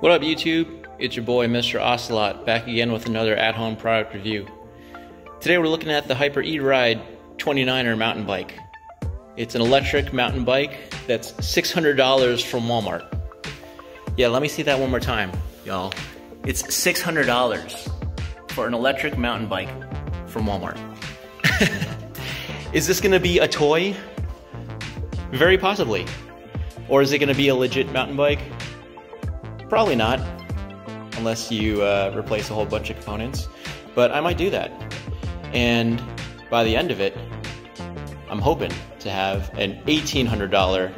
What up YouTube? It's your boy Mr. Oscillot back again with another at-home product review. Today we're looking at the Hyper E-Ride 29er mountain bike. It's an electric mountain bike that's $600 from Walmart. Yeah, let me see that one more time, y'all. It's $600 for an electric mountain bike from Walmart. is this gonna be a toy? Very possibly. Or is it gonna be a legit mountain bike? Probably not, unless you uh, replace a whole bunch of components. But I might do that. And by the end of it, I'm hoping to have an $1,800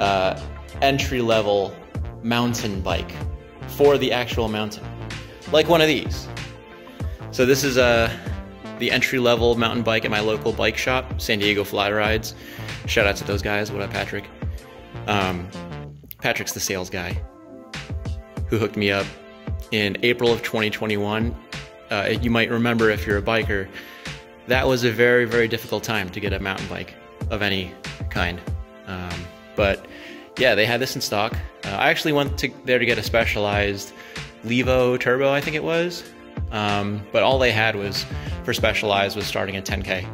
uh, entry level mountain bike for the actual mountain, like one of these. So this is uh, the entry level mountain bike at my local bike shop, San Diego Fly Rides. Shout out to those guys. What up, Patrick? Um, Patrick's the sales guy who hooked me up in April of 2021. Uh, you might remember if you're a biker, that was a very, very difficult time to get a mountain bike of any kind. Um, but yeah, they had this in stock. Uh, I actually went to, there to get a specialized Levo Turbo, I think it was. Um, but all they had was for specialized was starting at 10K,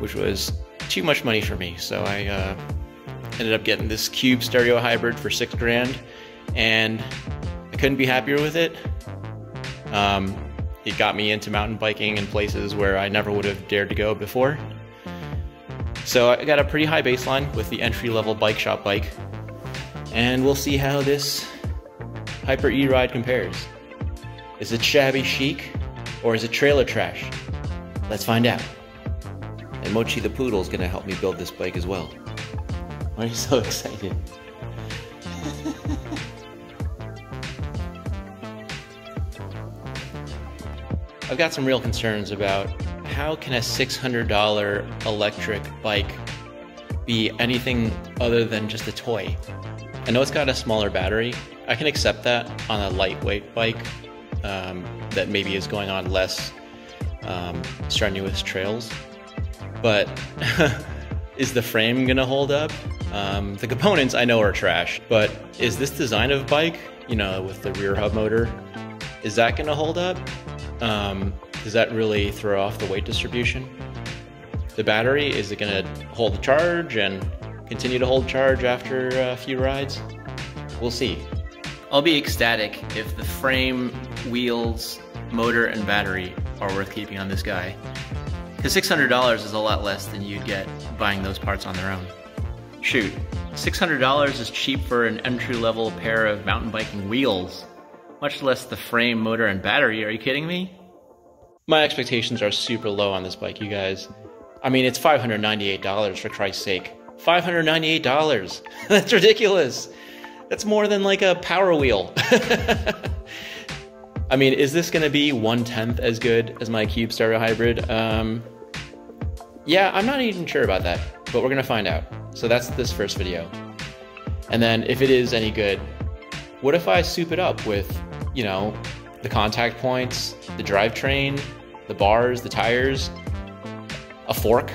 which was too much money for me. So I uh, ended up getting this Cube stereo hybrid for six grand, and I couldn't be happier with it. Um, it got me into mountain biking in places where I never would have dared to go before. So I got a pretty high baseline with the entry level bike shop bike, and we'll see how this Hyper E ride compares. Is it shabby chic or is it trailer trash? Let's find out. And Mochi the Poodle is going to help me build this bike as well. Why are you so excited? I've got some real concerns about how can a $600 electric bike be anything other than just a toy? I know it's got a smaller battery. I can accept that on a lightweight bike um, that maybe is going on less um, strenuous trails. But is the frame gonna hold up? Um, the components I know are trash, but is this design of bike, you know, with the rear hub motor, is that gonna hold up? Um, does that really throw off the weight distribution? The battery, is it gonna hold the charge and continue to hold charge after a few rides? We'll see. I'll be ecstatic if the frame, wheels, motor, and battery are worth keeping on this guy. Because $600 is a lot less than you'd get buying those parts on their own. Shoot, $600 is cheap for an entry-level pair of mountain biking wheels, much less the frame, motor, and battery. Are you kidding me? My expectations are super low on this bike, you guys. I mean, it's $598 for Christ's sake. $598! That's ridiculous! That's more than like a power wheel. I mean, is this going to be one tenth as good as my Cube Stereo Hybrid? Um, yeah, I'm not even sure about that, but we're going to find out. So that's this first video. And then if it is any good, what if I soup it up with, you know, the contact points, the drivetrain, the bars, the tires, a fork?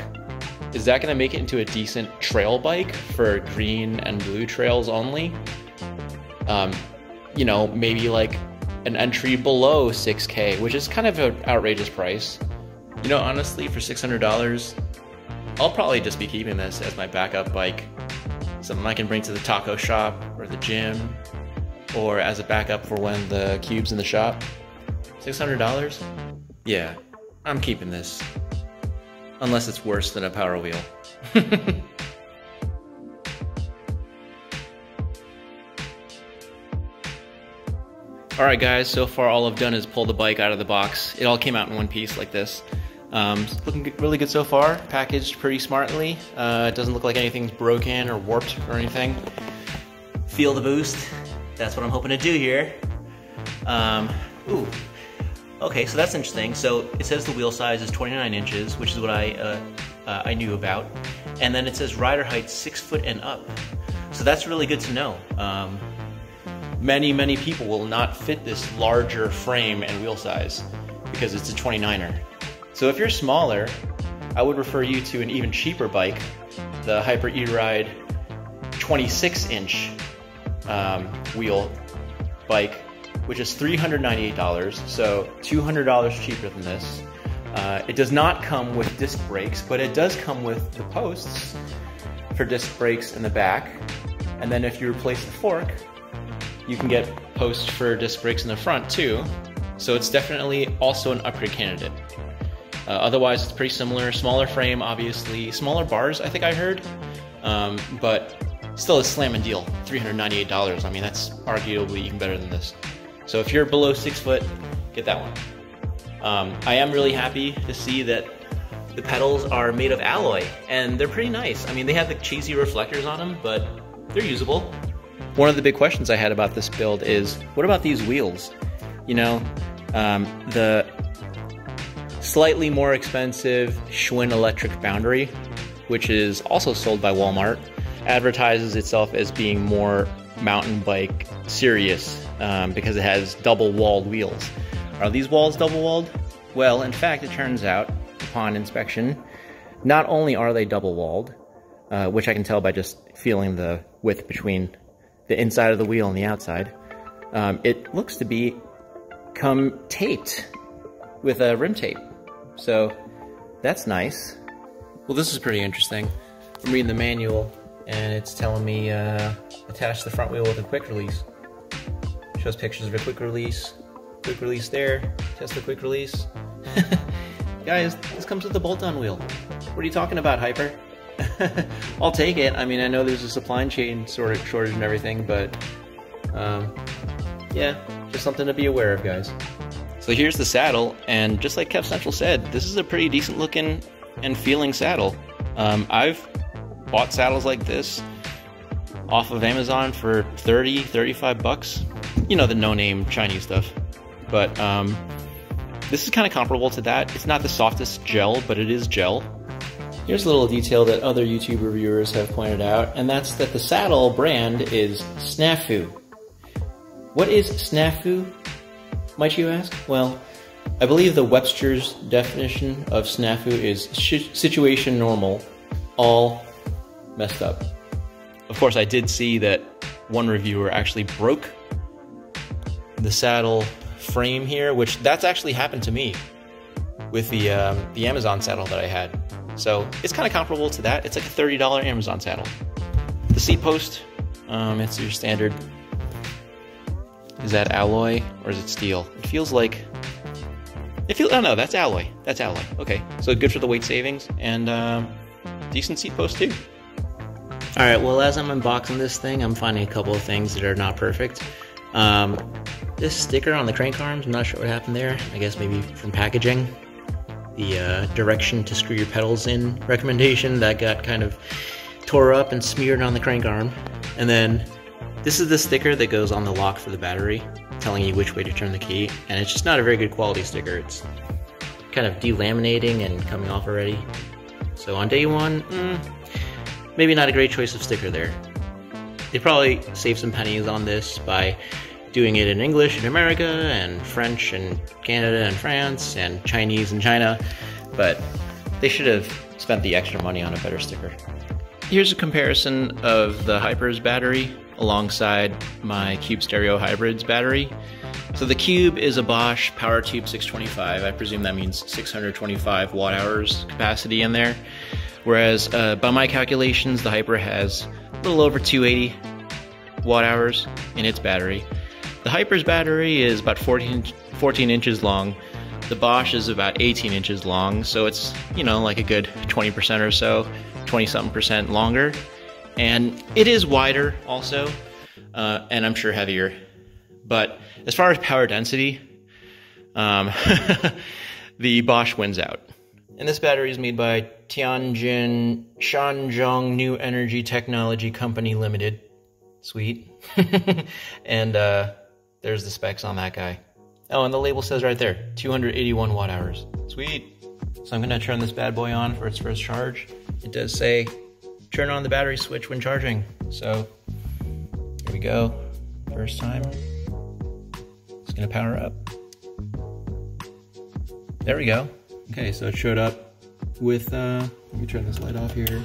Is that going to make it into a decent trail bike for green and blue trails only? um, you know, maybe like an entry below 6K, which is kind of an outrageous price. You know, honestly, for $600, I'll probably just be keeping this as my backup bike. Something I can bring to the taco shop or the gym, or as a backup for when the cube's in the shop. $600? Yeah, I'm keeping this. Unless it's worse than a power wheel. All right, guys, so far all I've done is pull the bike out of the box. It all came out in one piece like this. Um, looking really good so far, packaged pretty smartly. Uh, it doesn't look like anything's broken or warped or anything. Feel the boost. That's what I'm hoping to do here. Um, ooh, okay, so that's interesting. So it says the wheel size is 29 inches, which is what I, uh, uh, I knew about. And then it says rider height six foot and up. So that's really good to know. Um, many, many people will not fit this larger frame and wheel size because it's a 29er. So if you're smaller, I would refer you to an even cheaper bike, the Hyper E-Ride 26 inch um, wheel bike, which is $398, so $200 cheaper than this. Uh, it does not come with disc brakes, but it does come with the posts for disc brakes in the back. And then if you replace the fork, you can get posts for disc brakes in the front too. So it's definitely also an upgrade candidate. Uh, otherwise, it's pretty similar. Smaller frame, obviously. Smaller bars, I think I heard. Um, but still a slam and deal. $398. I mean, that's arguably even better than this. So if you're below six foot, get that one. Um, I am really happy to see that the pedals are made of alloy and they're pretty nice. I mean, they have the cheesy reflectors on them, but they're usable. One of the big questions I had about this build is, what about these wheels? You know, um, the slightly more expensive Schwinn Electric Boundary, which is also sold by Walmart, advertises itself as being more mountain bike serious um, because it has double walled wheels. Are these walls double walled? Well, in fact, it turns out, upon inspection, not only are they double walled, uh, which I can tell by just feeling the width between the inside of the wheel and the outside, um, it looks to be come taped with a rim tape. So that's nice. Well, this is pretty interesting. I'm reading the manual and it's telling me uh, attach the front wheel with a quick release. Shows pictures of a quick release, quick release there, test the quick release. Guys, this comes with a bolt-on wheel. What are you talking about, Hyper? I'll take it. I mean, I know there's a supply chain sort of shortage and everything, but um, yeah, just something to be aware of, guys. So here's the saddle, and just like Kev Central said, this is a pretty decent looking and feeling saddle. Um, I've bought saddles like this off of Amazon for 30, 35 bucks. You know, the no-name Chinese stuff. But um, this is kind of comparable to that. It's not the softest gel, but it is gel. Here's a little detail that other YouTube reviewers have pointed out, and that's that the saddle brand is Snafu. What is Snafu, might you ask? Well, I believe the Webster's definition of snafu is situation normal, all messed up. Of course, I did see that one reviewer actually broke the saddle frame here, which that's actually happened to me with the um, the Amazon saddle that I had. So it's kind of comparable to that. It's like a $30 Amazon saddle. The seat post, um, it's your standard. Is that alloy or is it steel? It feels like it feels. Oh no, that's alloy. That's alloy. Okay, so good for the weight savings and um, decent seat post too. Alright, well as I'm unboxing this thing, I'm finding a couple of things that are not perfect. Um, this sticker on the crank arms, I'm not sure what happened there. I guess maybe from packaging. The uh, direction to screw your pedals in recommendation, that got kind of tore up and smeared on the crank arm. And then this is the sticker that goes on the lock for the battery, telling you which way to turn the key. And it's just not a very good quality sticker. It's kind of delaminating and coming off already. So on day one, mm, maybe not a great choice of sticker there. They probably save some pennies on this by doing it in English in America and French in Canada and France and Chinese in China, but they should have spent the extra money on a better sticker. Here's a comparison of the Hyper's battery alongside my Cube Stereo Hybrids battery. So the Cube is a Bosch PowerTube 625. I presume that means 625 watt hours capacity in there. Whereas uh, by my calculations, the Hyper has a little over 280 watt hours in its battery. The Hyper's battery is about 14, 14 inches long. The Bosch is about 18 inches long, so it's, you know, like a good 20% or so, 20 something percent longer. And it is wider also, uh, and I'm sure heavier. But as far as power density, um, the Bosch wins out. And this battery is made by Tianjin Shanzhong New Energy Technology Company Limited. Sweet. and uh, there's the specs on that guy. Oh, and the label says right there 281 watt hours. Sweet. So I'm going to turn this bad boy on for its first charge. It does say turn on the battery switch when charging. So here we go. First time. It's going to power up. There we go. Okay, so it showed up with, uh, let me turn this light off here.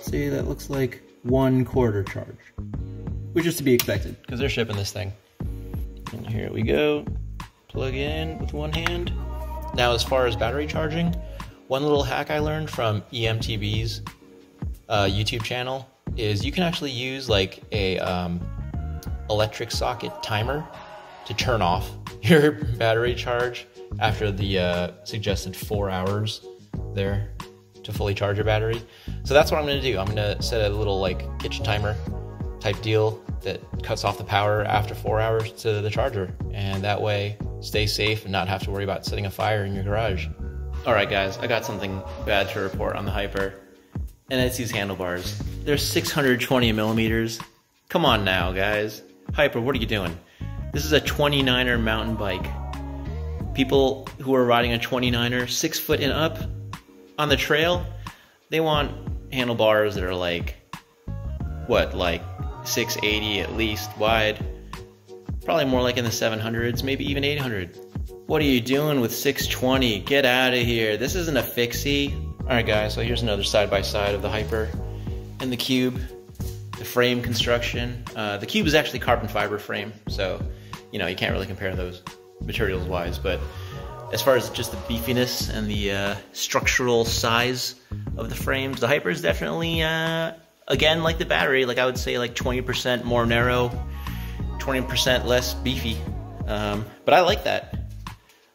See, that looks like one quarter charge. which is to be expected because they're shipping this thing. And here we go. Plug in with one hand. Now, as far as battery charging, one little hack I learned from EMTB's uh, YouTube channel is you can actually use like a um, electric socket timer to turn off your battery charge after the uh, suggested four hours there to fully charge your battery. So that's what I'm gonna do. I'm gonna set a little like kitchen timer type deal that cuts off the power after four hours to the charger. And that way stay safe and not have to worry about setting a fire in your garage. All right, guys, I got something bad to report on the Hyper, and it's these handlebars. They're 620 millimeters. Come on now, guys. Hyper, what are you doing? This is a 29er mountain bike. People who are riding a 29er, six foot and up, on the trail, they want handlebars that are like, what, like 680 at least wide. Probably more like in the 700s, maybe even 800. What are you doing with 620? Get out of here. This isn't a fixie. All right, guys, so here's another side-by-side of the Hyper and the Cube. The frame construction. Uh, the Cube is actually carbon fiber frame, so, you know, you can't really compare those materials-wise, but as far as just the beefiness and the uh, structural size of the frames, the Hyper is definitely, uh, again, like the battery, like I would say like 20% more narrow, 20% less beefy. Um, but I like that.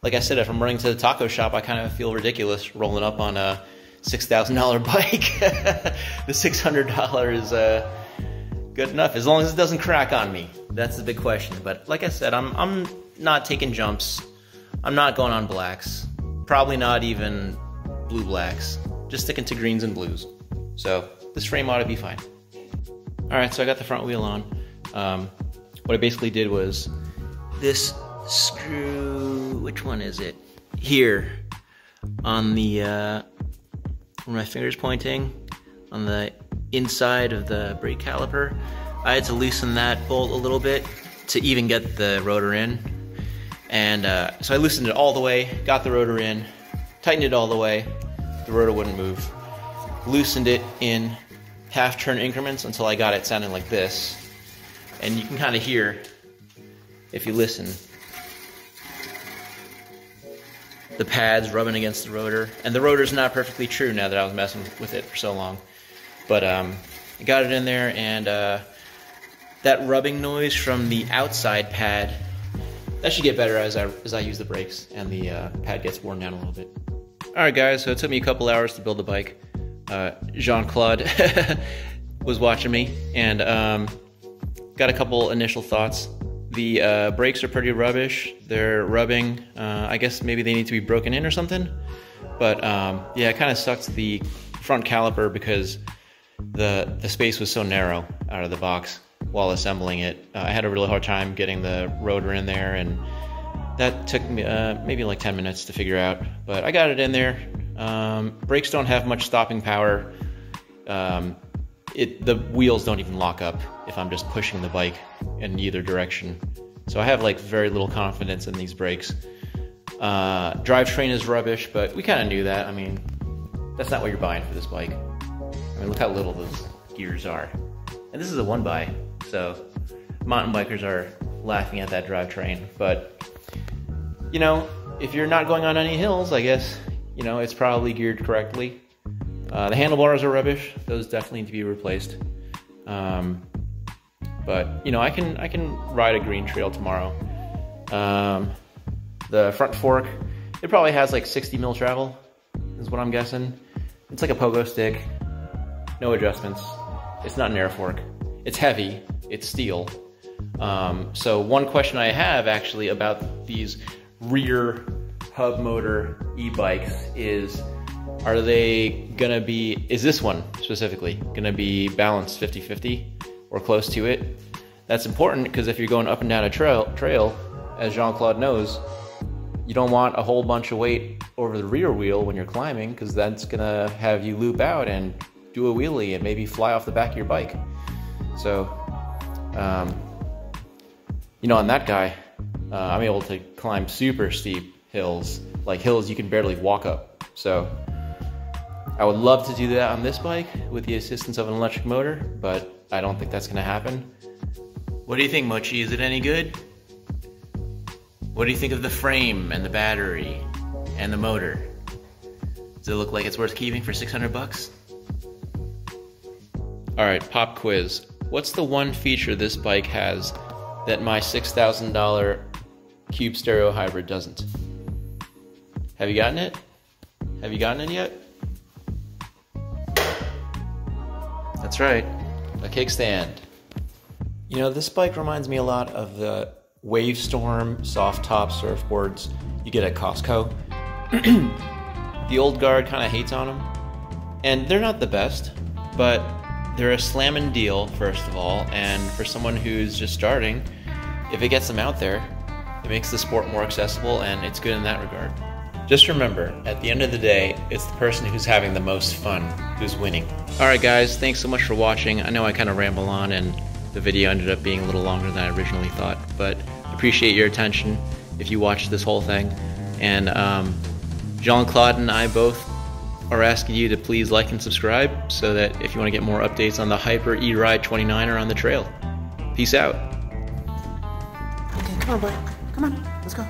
Like I said, if I'm running to the taco shop, I kind of feel ridiculous rolling up on a $6,000 bike. the $600 is uh, good enough, as long as it doesn't crack on me. That's the big question. But like I said, I'm, I'm not taking jumps I'm not going on blacks. Probably not even blue blacks. Just sticking to greens and blues. So this frame ought to be fine. All right, so I got the front wheel on. Um, what I basically did was this screw, which one is it? Here on the, uh, where my finger's pointing, on the inside of the brake caliper. I had to loosen that bolt a little bit to even get the rotor in. And uh, so I loosened it all the way, got the rotor in, tightened it all the way, the rotor wouldn't move. Loosened it in half turn increments until I got it sounding like this. And you can kind of hear, if you listen, the pads rubbing against the rotor. And the rotor's not perfectly true now that I was messing with it for so long. But um, I got it in there and uh, that rubbing noise from the outside pad that should get better as I, as I use the brakes and the uh, pad gets worn down a little bit. All right, guys, so it took me a couple hours to build the bike. Uh, Jean-Claude was watching me and um, got a couple initial thoughts. The uh, brakes are pretty rubbish. They're rubbing. Uh, I guess maybe they need to be broken in or something. But um, yeah, it kind of sucks the front caliper because the the space was so narrow out of the box while assembling it. Uh, I had a really hard time getting the rotor in there, and that took me uh, maybe like 10 minutes to figure out. But I got it in there. Um, brakes don't have much stopping power. Um, it, the wheels don't even lock up if I'm just pushing the bike in either direction. So I have like very little confidence in these brakes. Uh, drivetrain is rubbish, but we kind of knew that. I mean, that's not what you're buying for this bike. I mean, look how little those gears are. And this is a one by. So mountain bikers are laughing at that drivetrain. But, you know, if you're not going on any hills, I guess, you know, it's probably geared correctly. Uh, the handlebars are rubbish. Those definitely need to be replaced. Um, but you know, I can I can ride a green trail tomorrow. Um, the front fork, it probably has like 60 mil travel, is what I'm guessing. It's like a pogo stick, no adjustments. It's not an air fork. It's heavy, it's steel. Um, so one question I have actually about these rear hub motor e-bikes is, are they gonna be, is this one specifically gonna be balanced 50-50 or close to it? That's important because if you're going up and down a trail, trail, as Jean-Claude knows, you don't want a whole bunch of weight over the rear wheel when you're climbing because that's gonna have you loop out and do a wheelie and maybe fly off the back of your bike. So um, you know, on that guy, uh, I'm able to climb super steep hills, like hills you can barely walk up. So I would love to do that on this bike with the assistance of an electric motor, but I don't think that's gonna happen. What do you think, Mochi? Is it any good? What do you think of the frame and the battery and the motor? Does it look like it's worth keeping for 600 bucks? All right, pop quiz. What's the one feature this bike has that my $6,000 Cube Stereo Hybrid doesn't? Have you gotten it? Have you gotten it yet? That's right, a kickstand. You know, this bike reminds me a lot of the Wavestorm soft top surfboards you get at Costco. the old guard kind of hates on them, and they're not the best, but they're a slamming deal, first of all, and for someone who's just starting, if it gets them out there, it makes the sport more accessible and it's good in that regard. Just remember, at the end of the day, it's the person who's having the most fun who's winning. Alright guys, thanks so much for watching. I know I kind of ramble on and the video ended up being a little longer than I originally thought, but appreciate your attention if you watched this whole thing. And um, Jean-Claude and I both are asking you to please like and subscribe so that if you want to get more updates on the Hyper E-Ride 29er on the trail. Peace out. Okay, come on, boy. Come on, let's go.